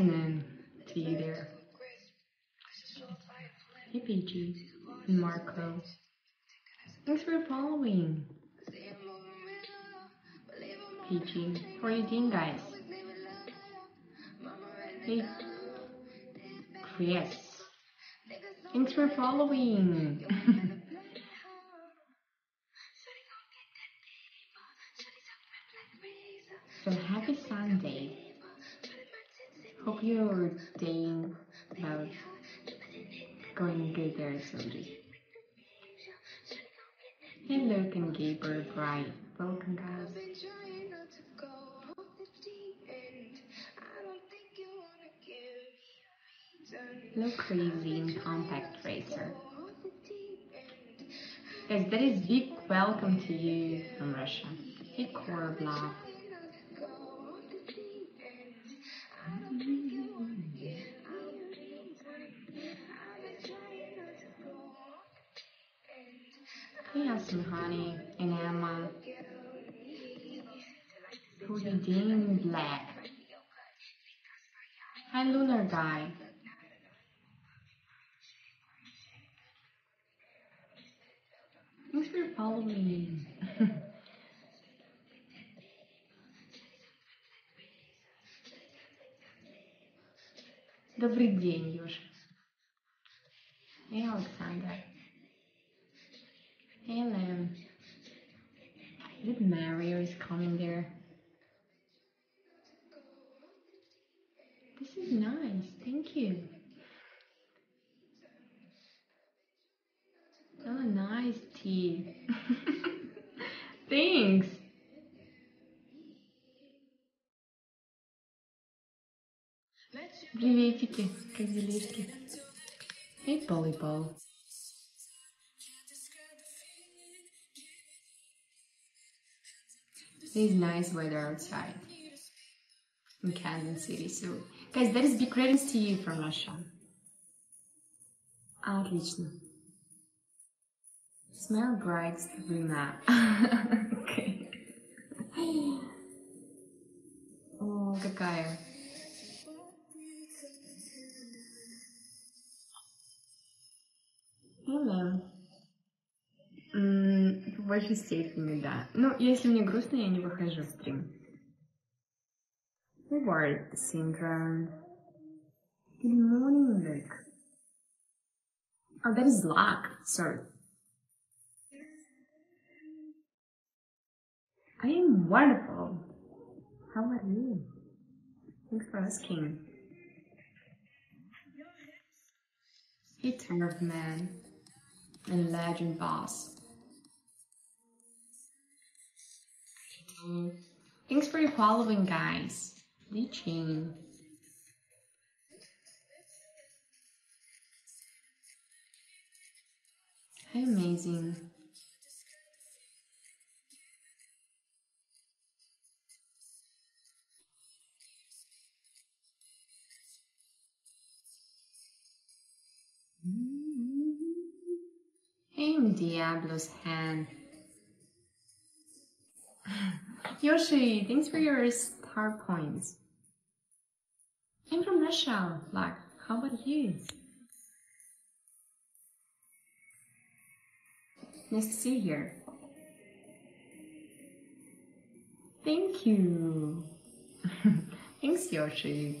afternoon to you there. Hey PG and Marco. Thanks for following. PG, how are you doing guys? Hey Chris. Thanks for following. Hope you're staying about going good there, Soji. Hey, Luke and Gabriel Bright. Welcome, guys. Hello, Crazy and Compact Racer. Guys, that is big welcome to you from Russia. Hey, Korblov. Hi, Lunar Guy. Thanks for following. Добрый день, Ёж. Hey, Alexander. Hey, Lam. Is it Mario is coming there? Thank you. Oh, nice tea. Thanks. Приветики, как делишки? И пол, и пол. It's nice weather outside in Kazan City, so guys, that is big greetings to you from Russia. Отлично. Smell bright, Sabrina. okay. О, какая. Hello. М, В большей степени, да. Ну, если мне грустно, я не выхожу в стрим. Reward syndrome. Good morning, Luke. Oh, that is luck. Sorry. I am wonderful. How are you? Thanks for asking. Hey, Turf Man and Legend Boss. Thanks for following, guys. Reaching. Hi, amazing. Hey, Diablo's hand. Yoshi, thanks for your star points. I'm from Russia, like, how about you? Nice to see you here. Thank you. Thanks, Yoshi.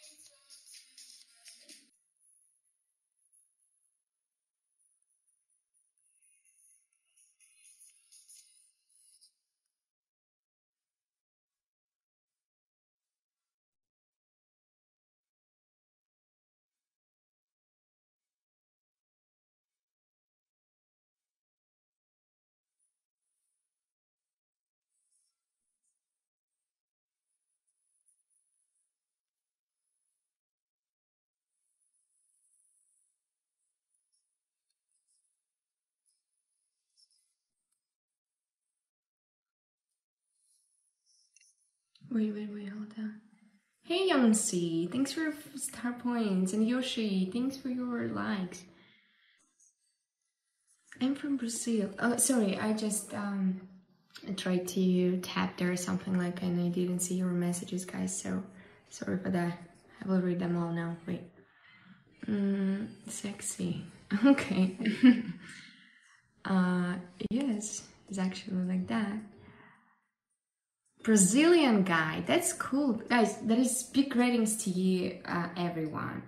Wait, wait, wait, hold on. Hey, Young thanks for star points. And Yoshi, thanks for your likes. I'm from Brazil. Oh, sorry, I just um tried to tap there or something like and I didn't see your messages, guys, so sorry for that. I will read them all now. Wait. Mm, sexy. Okay. uh, yes, it's actually like that. Brazilian guy. That's cool, guys. That is big ratings to you, uh, everyone,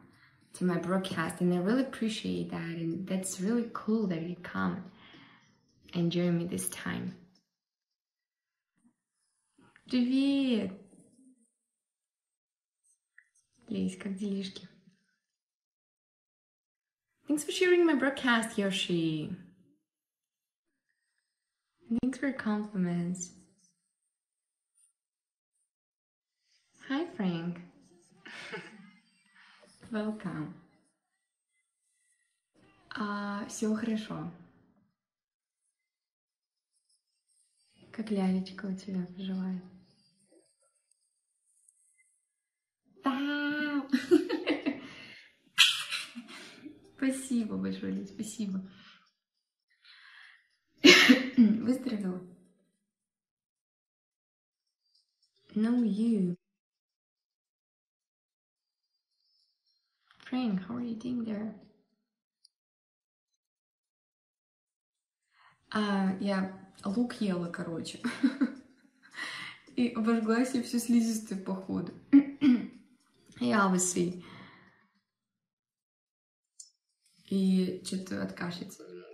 to my broadcast, and I really appreciate that. And that's really cool that you come and join me this time. Привет! Лесь, как делишки? Thanks for sharing my broadcast, Yoshi. Thanks for your compliments. Hi, Frank. Welcome. А, все хорошо. Как лялечка у тебя поживает? Вау! Спасибо большое, Лиз, спасибо. Выздоровела? No, you. Frank, how are you doing there? А, я лук ела, короче. И обожгла себе всю слизистую походу. Я obviously. И что-то откашляться не могу.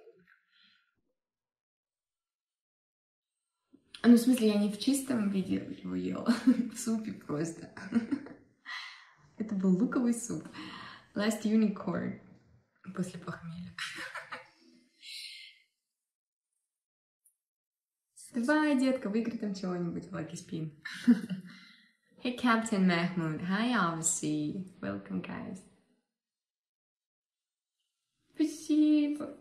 Ну, в смысле, я не в чистом виде его ела, в супе просто. Это был луковый суп. Last Unicorn. После похмелья. Давай, детка, выиграй там чего-нибудь, Lucky Spin. hey, Captain Mahmoud. Hi, Obviously. Welcome, guys. Спасибо.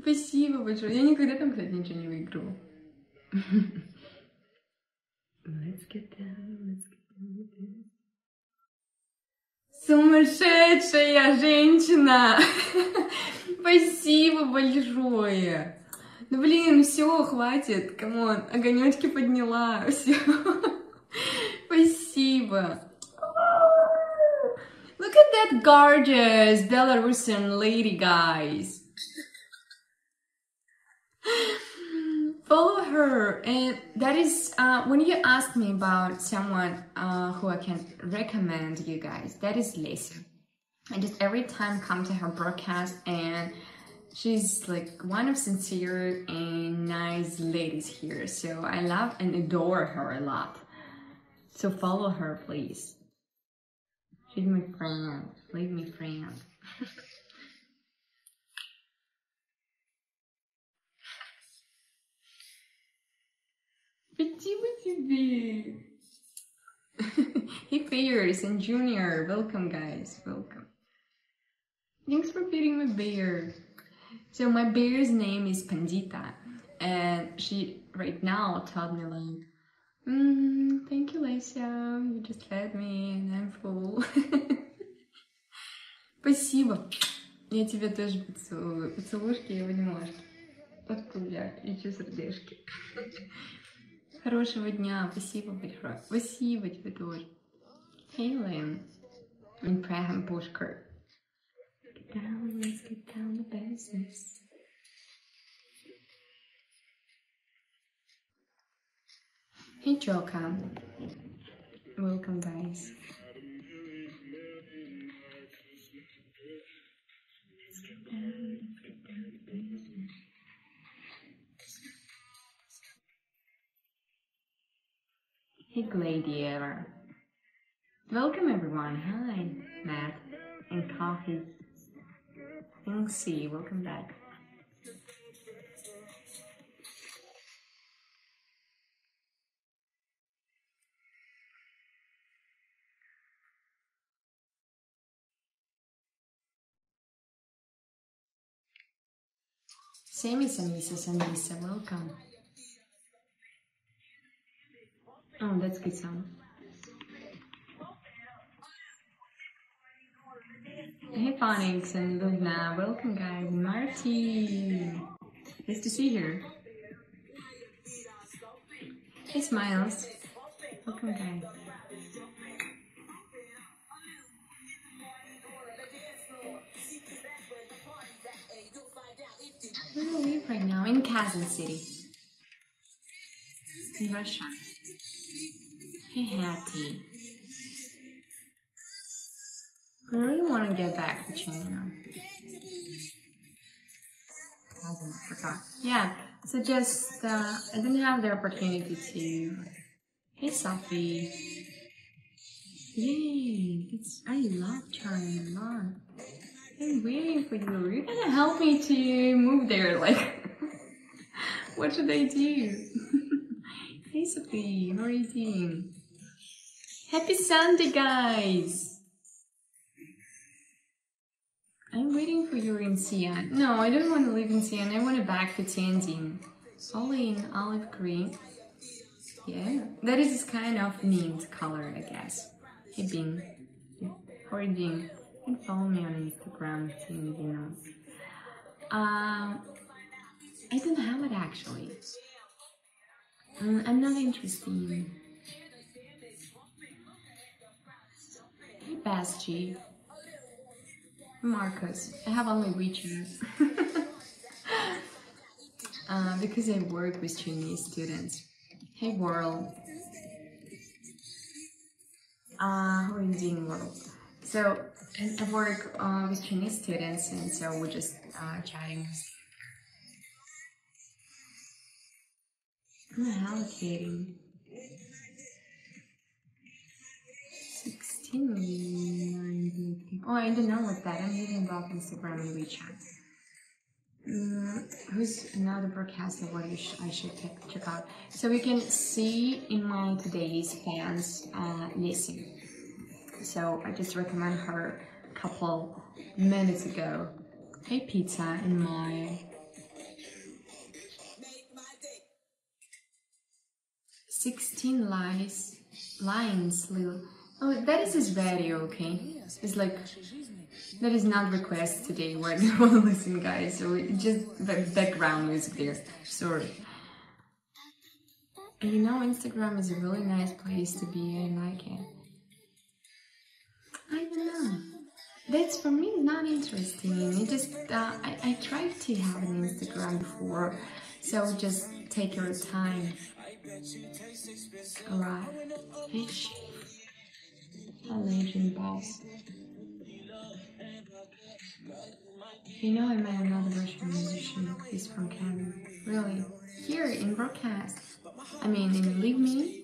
Спасибо большое. Я никогда там, кстати, ничего не выигрывала. Let's get down, let's get down. Сумасшедшая женщина! Спасибо большое! Ну блин, все, хватит, камон, огонечки подняла, все. Спасибо. Look at that gorgeous Belarusian lady, guys. Follow her, and that is uh, when you ask me about someone uh, who I can recommend you guys. That is Lisa. I just every time come to her broadcast, and she's like one of sincere and nice ladies here. So I love and adore her a lot. So follow her, please. She's my friend. Leave me friend. Спасибо тебе. hey Bears and Junior, welcome guys, welcome. Thanks for feeding my bear. So my bear's name is Pandita, and she right now told me like, mm, "Thank you, Lisa. You just fed me, and I'm full." Спасибо. Я тебя тоже поцелую. Поцелушки и обнимашки. От тебя. Еще сердечки. Хорошего дня. Спасибо большое. Спасибо тебе тоже. Hey, Lynn. In Praham Pushkar. Get down, let's get down to business. Hey, Joka. Welcome, guys. Let's get down, Hey, Gladiator. Welcome, everyone. Hi, Matt and Coffee. And C, welcome back. Sammy Samisa Samisa, welcome. Oh, that's good sound. Hey Phonics and Luna, welcome guys. Marty, nice to see you. Hey Smiles, welcome guys. Where we live right now? In Kazan City. In Russia. Hattie. I really want to get back to China. I forgot. Yeah, so just, uh, I didn't have the opportunity to. Hey Sophie. Yay! It's, I love China a lot. I'm waiting for you. You're gonna help me to move there. Like, what should I do? hey Sophie, how are you doing? Happy Sunday, guys! I'm waiting for you in Xi'an. No, I don't want to live in Xi'an. I want to back to Tianjin. Only in olive green. Yeah, that is kind of mint color, I guess. Hey, Bing. How are you doing? Can follow me on Instagram to you know. Um, I don't have it actually. Um, I'm not interested. Hey, Basti. Marcus. I have only WeChat. uh, because I work with Chinese students. Hey, world. Uh, how are you doing, world? So, I work uh, with Chinese students, and so we're just uh, chatting. I'm allocating. 16 million people. Oh, I don't know what that. I'm reading about Instagram and WeChat. Mm, who's another broadcaster? What you sh- I should check, check out. So we can see in my today's fans uh, listen. So I just recommend her a couple minutes ago. Hey pizza in my sixteen lines lines little Oh, that is his radio, okay? It's like that is not request today where they want to listen, guys. So just the background music there. Sorry. And you know, Instagram is a really nice place to be. I like it. I don't know. That's for me not interesting. It just uh, I I tried to have an Instagram before, so just take your time. Alright. Fish. A legend boss. You know I met another Russian musician. He's from Canada. Really? Here in broadcast. I mean in Leave Me.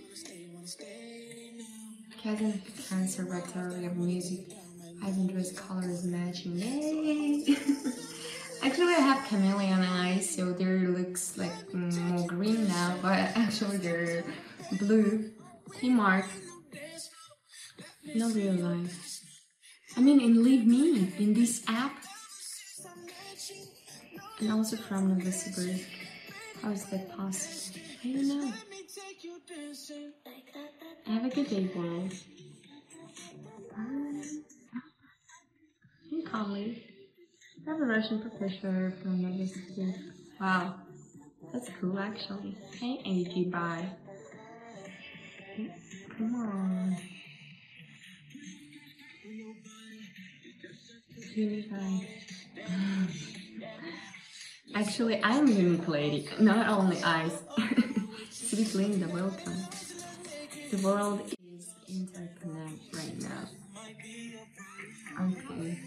Kazan Conservatory of Music. Dress color is matching. Yay! actually, I have chameleon eyes, so they looks like more green now, but actually they're blue. Hey, Mark. No real life. I mean, in Leave Me, in this app. And also from Novosibirsk. How is that possible? I don't know. Have a good day, world. Hey. I have a Russian professor from Novosibirsk. Wow. That's cool, actually. Hey, AG, bye. Come on. Unified. Actually, I'm unique lady, not only eyes. Sweet Linda, welcome. The world is interconnected right now. Okay.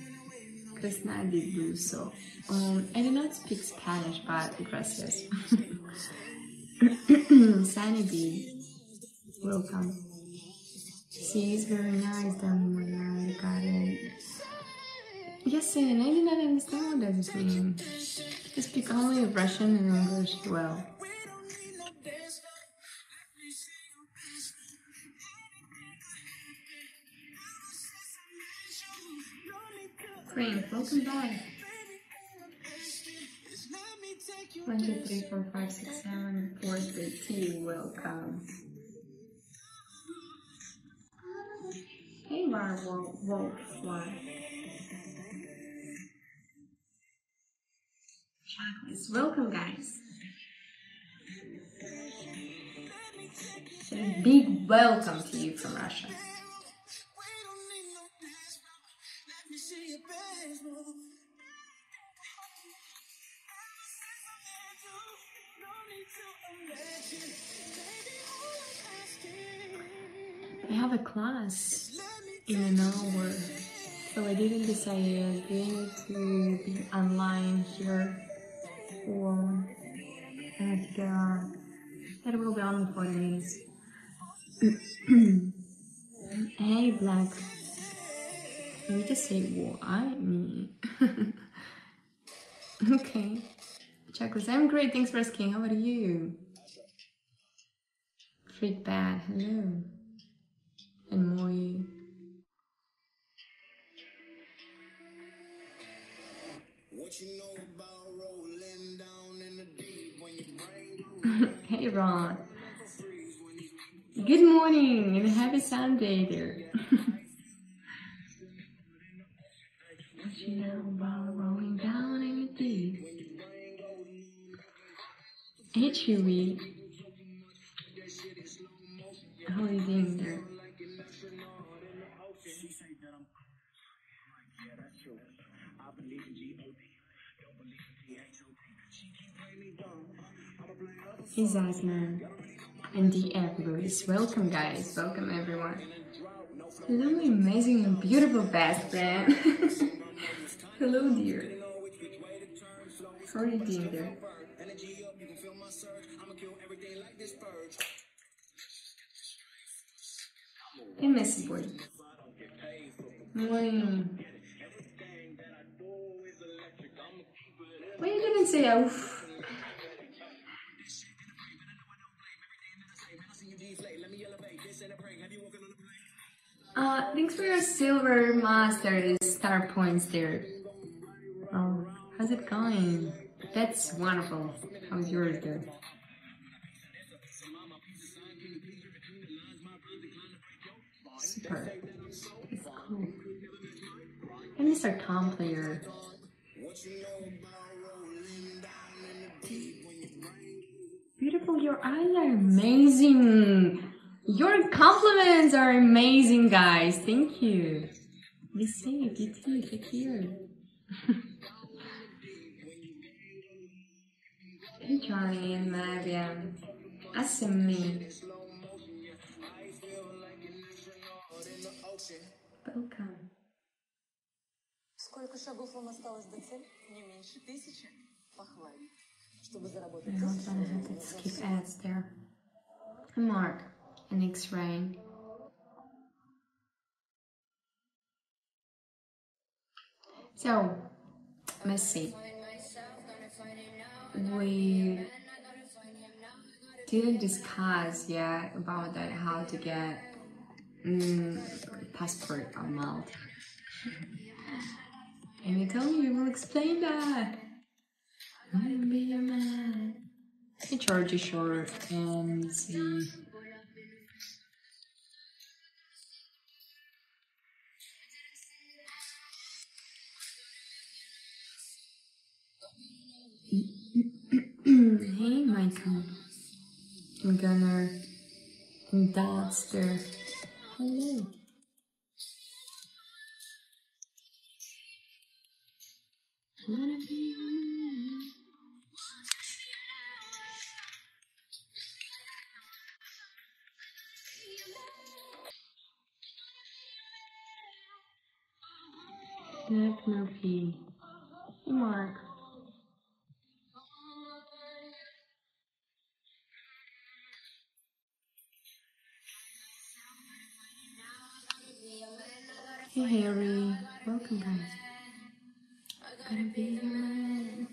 Krishna de Buso. Um, I do not speak Spanish, but gracias. Sanity, welcome. She is very nice, darling. I and I did not understand what does it mean. I speak only Russian and English well. Frank, welcome back. One, two, three, four, five, six, seven, four, three, two, welcome. Hey, Marvel, Wolf, Fly. Welcome, guys. A big welcome to you from Russia. I have a class in an hour, so I didn't decide to be online here at the that will be only 40 minutes. hey, Black. You need to say why me. okay. Chocolates, I'm great. Thanks for asking. How about you? Freak Bad, hello. And Moi. What you know about Hey Ron. Good morning and happy Sunday there. you know about rolling down the deep? How are He's Asman and DF Lewis. Welcome, guys. Welcome, everyone. Hello, amazing and beautiful best friend. Hello, dear. How are you doing there? Hey, Messy Boy. Why you didn't say oof? Uh, thanks for your silver master star points there. Oh, how's it going? That's wonderful. How's yours there? Super. It's cool. And Mr. Tom player. Beautiful, your eyes are amazing. Your compliments are amazing, guys. Thank you. Be safe, you too. Take care. Enjoy, Mariam. Asami. Welcome. Сколько шагов вам осталось до цели? Не меньше тысячи. Похвально. Чтобы заработать. I don't want to skip ads there. Mark an X-ray. So, let's see. We didn't discuss yet about that how to get mm, passport on Malta. and you told me will explain that. I'm be your man. Hey, Georgie Shore and see. I'm gonna dance there. Hello. No P. Mark. Harry, welcome guys. Gonna be your man.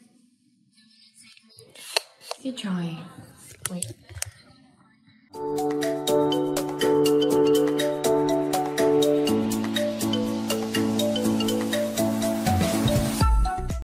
Hey Joy. Wait.